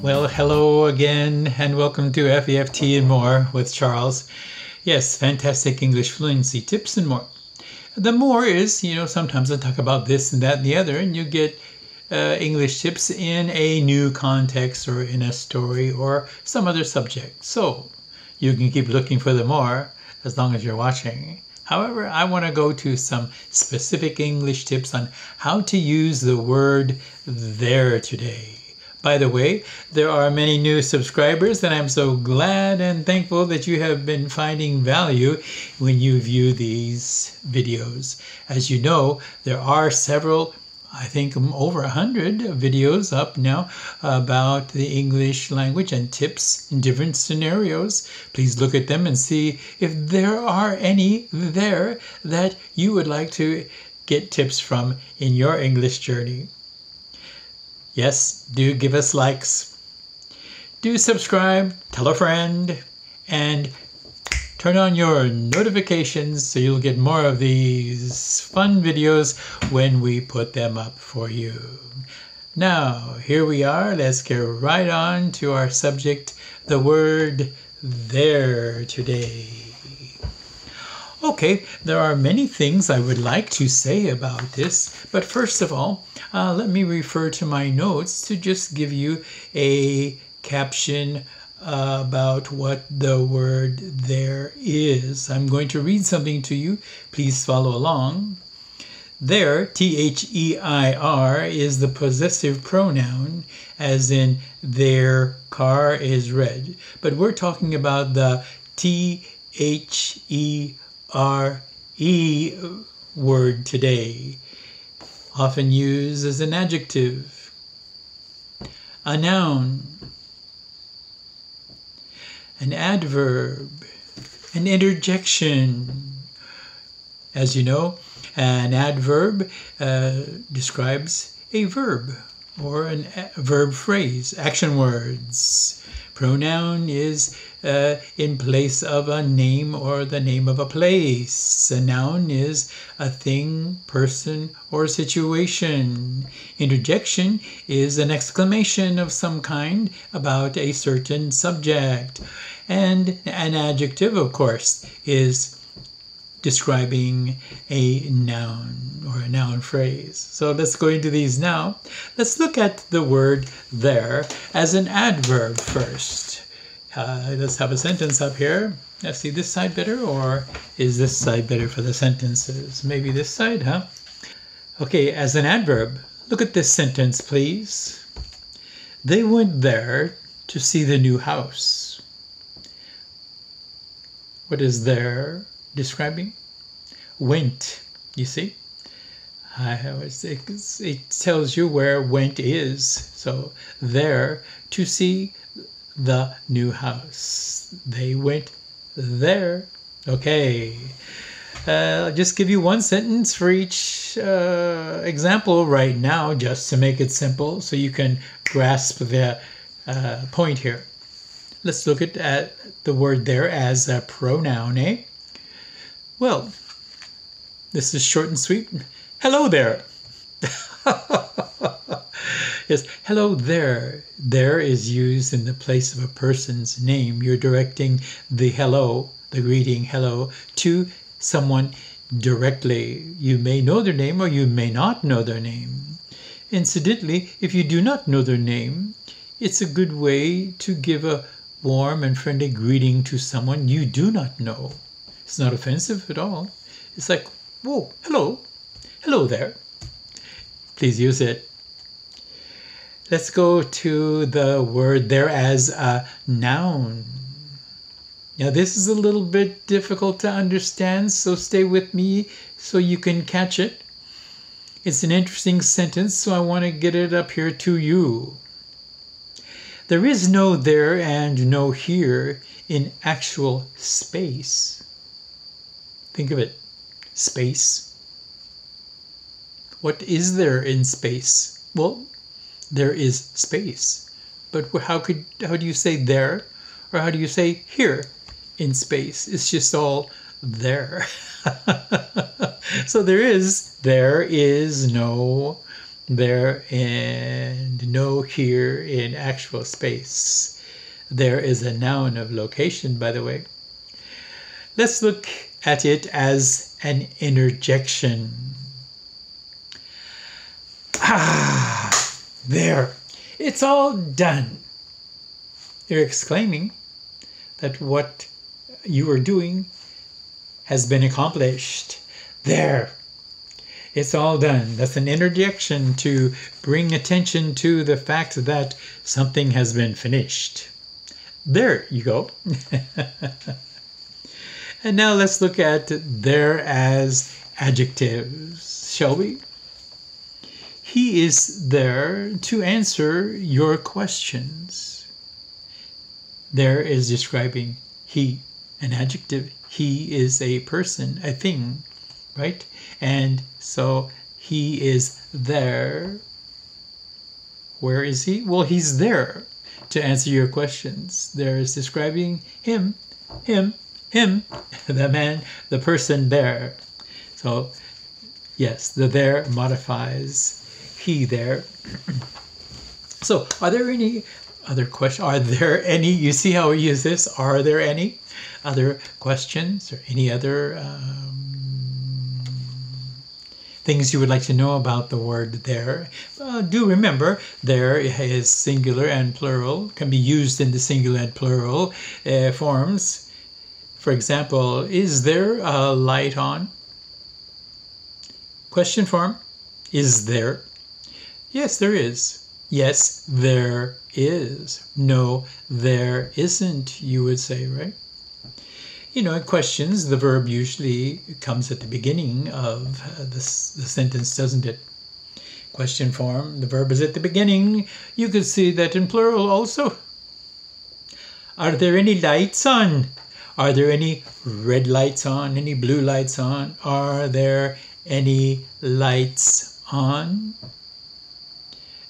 Well, hello again, and welcome to FEFT and more with Charles. Yes, fantastic English fluency tips and more. The more is, you know, sometimes I talk about this and that and the other, and you get uh, English tips in a new context or in a story or some other subject. So you can keep looking for the more as long as you're watching. However, I want to go to some specific English tips on how to use the word there today. By the way, there are many new subscribers, and I'm so glad and thankful that you have been finding value when you view these videos. As you know, there are several I think over a hundred videos up now about the English language and tips in different scenarios. Please look at them and see if there are any there that you would like to get tips from in your English journey. Yes, do give us likes. Do subscribe, tell a friend, and turn on your notifications so you'll get more of these fun videos when we put them up for you. Now, here we are. Let's get right on to our subject, the word there today. Okay, there are many things I would like to say about this, but first of all, uh, let me refer to my notes to just give you a caption uh, about what the word there is. I'm going to read something to you. Please follow along. There, T H E I R, is the possessive pronoun, as in their car is red. But we're talking about the T H E R E word today, often used as an adjective, a noun, an adverb, an interjection. As you know, an adverb uh, describes a verb or a verb phrase, action words. Pronoun is uh, in place of a name or the name of a place. A noun is a thing, person, or situation. Interjection is an exclamation of some kind about a certain subject. And an adjective, of course, is describing a noun or a noun phrase. So let's go into these now. Let's look at the word there as an adverb first. Uh, let's have a sentence up here. Let's see this side better or is this side better for the sentences? Maybe this side, huh? Okay, as an adverb, look at this sentence, please. They went there to see the new house. What is there describing? Went, you see? it tells you where went is. So there to see the new house. They went there. Okay. Uh, I'll just give you one sentence for each uh, example right now, just to make it simple so you can grasp the uh, point here. Let's look at, at the word there as a pronoun, eh? Well, this is short and sweet. Hello there. yes, hello there. There is used in the place of a person's name. You're directing the hello, the greeting hello, to someone directly. You may know their name or you may not know their name. Incidentally, if you do not know their name, it's a good way to give a warm and friendly greeting to someone you do not know. It's not offensive at all. It's like, whoa, hello, hello there. Please use it. Let's go to the word there as a noun. Now, this is a little bit difficult to understand, so stay with me so you can catch it. It's an interesting sentence, so I want to get it up here to you. There is no there and no here in actual space. Think of it space. What is there in space? Well, there is space. But how could how do you say there or how do you say here in space? It's just all there. so there is there is no there and no here in actual space. There is a noun of location, by the way. Let's look at it as an interjection. Ah, there. It's all done. You're exclaiming that what you are doing has been accomplished. There. It's all done. That's an interjection to bring attention to the fact that something has been finished. There you go. and now let's look at there as adjectives, shall we? He is there to answer your questions. There is describing he, an adjective. He is a person, a thing, right? And so he is there. Where is he? Well, he's there to answer your questions. There is describing him, him, him, the man, the person there. So, yes, the there modifies he there. so, are there any other questions? Are there any? You see how we use this? Are there any other questions or any other um, things you would like to know about the word there? Uh, do remember there is singular and plural, can be used in the singular and plural uh, forms. For example, is there a light on? Question form, is there? Yes, there is. Yes, there is. No, there isn't, you would say, right? You know, in questions, the verb usually comes at the beginning of uh, the, the sentence, doesn't it? Question form, the verb is at the beginning. You could see that in plural also. Are there any lights on? Are there any red lights on? Any blue lights on? Are there any lights on?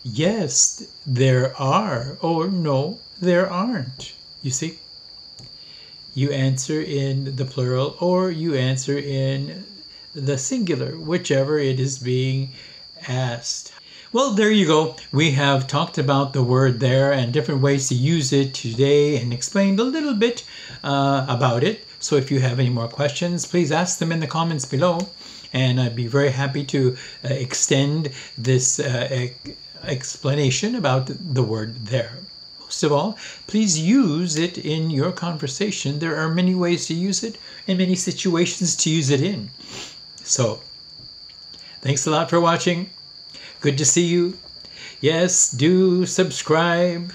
Yes, there are, or no, there aren't. You see? You answer in the plural or you answer in the singular, whichever it is being asked. Well, there you go. We have talked about the word there and different ways to use it today and explained a little bit uh, about it. So if you have any more questions, please ask them in the comments below. And I'd be very happy to uh, extend this uh, explanation about the word there. Most of all, please use it in your conversation. There are many ways to use it and many situations to use it in. So, thanks a lot for watching. Good to see you. Yes, do subscribe.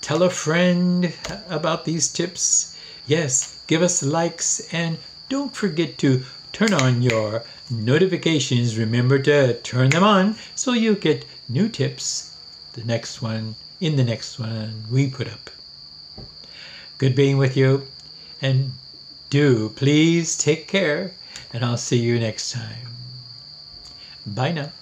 Tell a friend about these tips. Yes, give us likes and don't forget to turn on your notifications. Remember to turn them on so you get new tips the next one in the next one we put up. Good being with you and do please take care and I'll see you next time. Bye now.